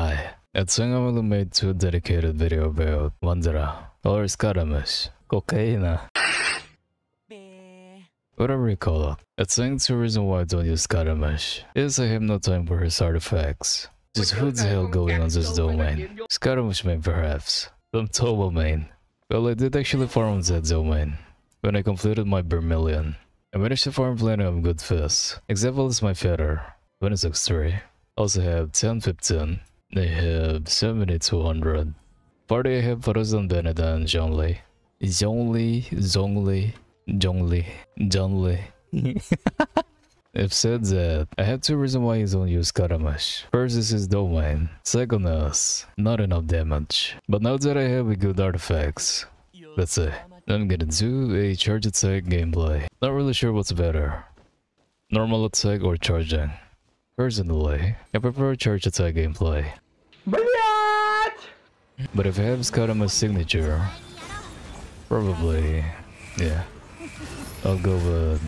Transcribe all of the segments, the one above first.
Hi. At Sangamalu made two dedicated video about Wanderer, or Scaramouche, Cocaina, whatever you call it. I think the reason why I don't use Scaramouche is I have no time for his artifacts. Just who the hell going on this domain? Scaramouche main perhaps. Some Toba main. Well, I did actually farm that domain when I completed my Vermilion. I managed to farm plenty of good fists. Example is my feather, 26-3. Also have 10-15. They have 7200. Party I have Faruzan Bennett and Zhongli. Zhongli, Zhongli, Zhongli, Zhongli. I've said that I have two reasons why you don't use Karamash. First is his domain. Second is not enough damage. But now that I have a good artifacts, let's say, I'm gonna do a charge attack gameplay. Not really sure what's better. Normal attack or charging. Personally, I prefer charge attack gameplay. But if I him a signature, probably, yeah, I'll go with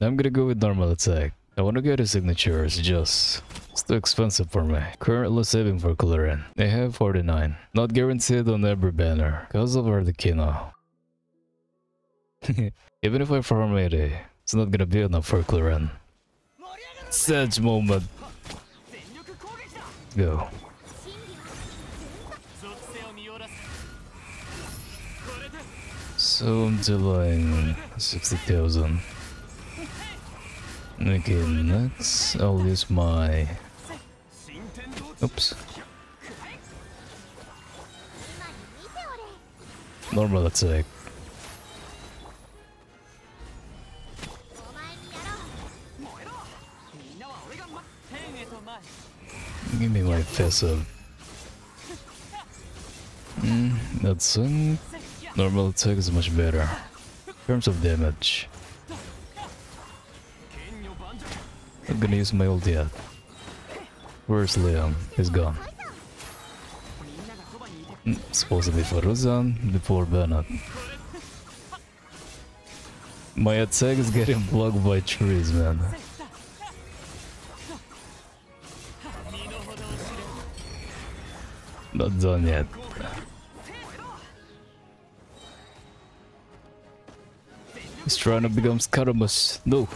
I'm gonna go with normal attack. I wanna get a signature, it's just... It's too expensive for me. Currently saving for Clorinde. I have 49. Not guaranteed on every banner, cause of Arlecchino. Even if I farm it, it's not gonna be enough for Clorinde. Such moment. Go. So I'm dealing 60,000. Okay, next I'll use my... Oops. Normal attack. Give me my face up. Mm, that's normal attack is much better. In terms of damage. I'm gonna use my ult yet. Where's Leon? He's gone. Mm, supposed to be Faruzan before Bennett. My attack is getting blocked by trees, man. Not done yet. He's trying to become Scaramouche. No!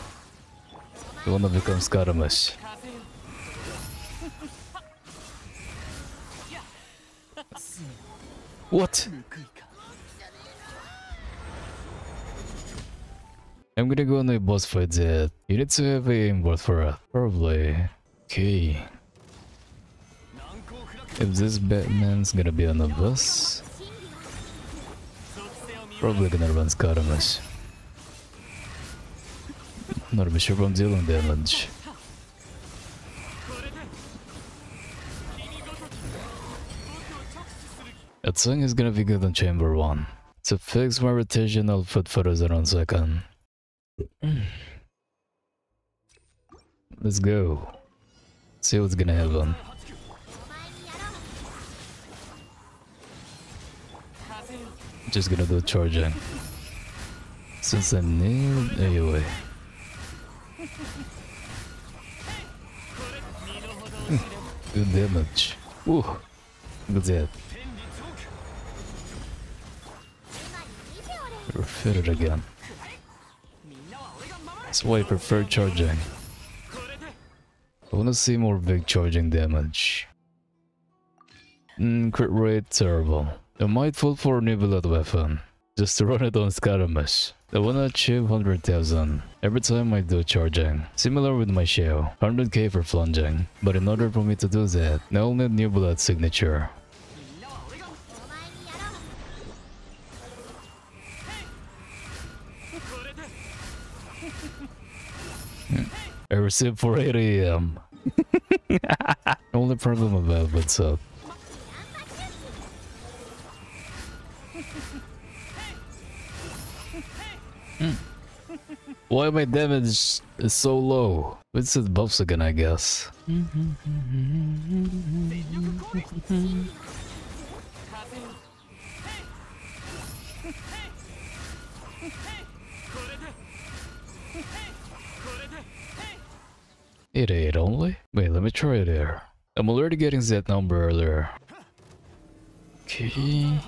You wanna become Scaramouche. What? I'm gonna go on a boss fight that you need to have a aimbot for it. Probably. Okay. If this Batman's gonna be on the bus, probably gonna run Scaramouche. Not sure if I'm dealing damage. That song is gonna be good on chamber 1. To fix my rotation, I'll put photos around second. Let's go. See what's gonna happen. Just gonna do charging. Since I need anyway. Good damage. Ooh, look at. Refit it again. That's why I prefer charging. I wanna see more big charging damage. Mm, crit rate terrible. I might fall for a Neuvillette weapon, just to run it on Scaramouche. I wanna achieve 100,000 every time I do charging. Similar with my shell, 100k for plunging. But in order for me to do that, I will need Neuvillette signature. I received 480 AM. Only problem about what's up. Hmm. Why my damage is so low? It's the buffs again, I guess. 88 only? Wait, let me try it there. I'm already getting that number earlier. Okay.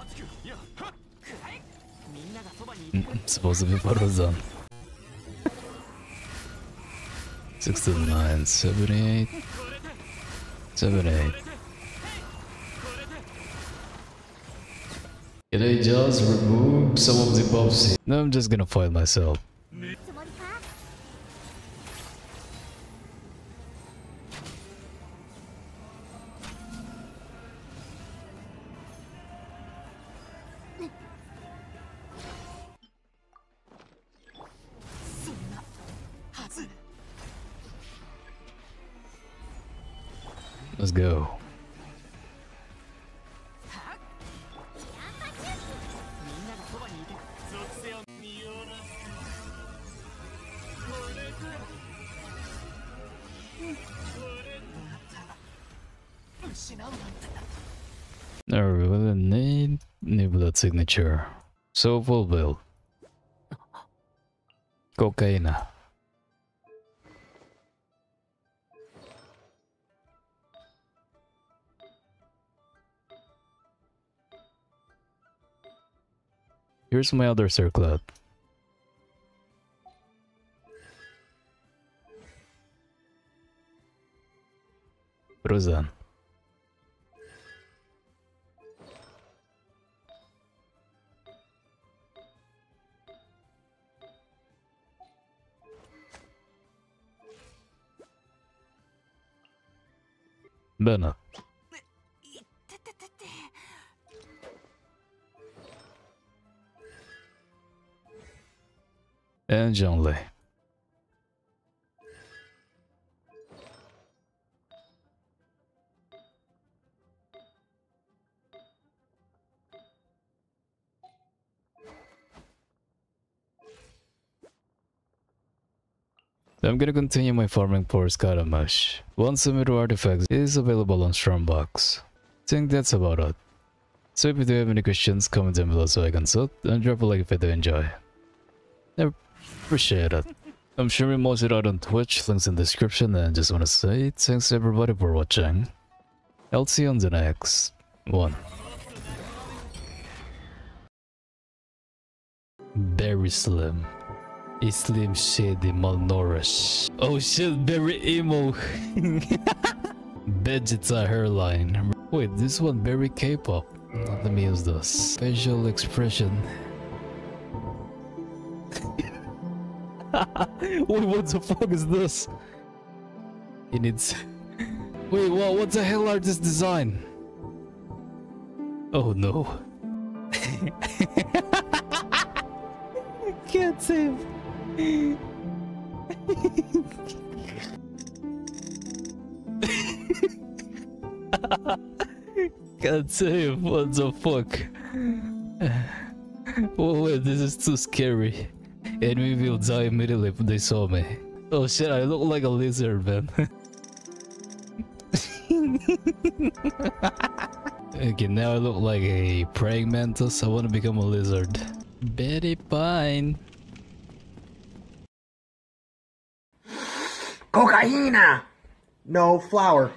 Supposed to be Faruzan. 69, 78, 78. Can I just remove some of the buffs? No, I'm just gonna fight myself. Let's go. Alright, we will need Nebula signature. So full build. Cocaine. Here's my other circlet. Rozan. Bennett. And Lee. I'm gonna continue my farming for Scaramouche. One similar artifact is available on Strongbox. Think that's about it. So if you do have any questions, comment down below so I can sort, and drop a like if you do enjoy. I appreciate it. I'm it out on Twitch, links in the description, and just wanna say thanks everybody for watching. I'll see you on the next one. Very slim. A slim shady malnourished. Oh shit, very emo. Vegeta hairline. Wait, this one very K-pop. Let me use this. Facial expression. Wait, what the fuck is this? He needs. Wait, what? What the hell are this design? Oh no. Can't save. Can't save. What the fuck? Oh wait, this is too scary. Enemy will die immediately if they saw me. Oh shit, I look like a lizard, man. okay, now I look like a praying mantis. I want to become a lizard. Betty Pine. Cocaina! No, flour.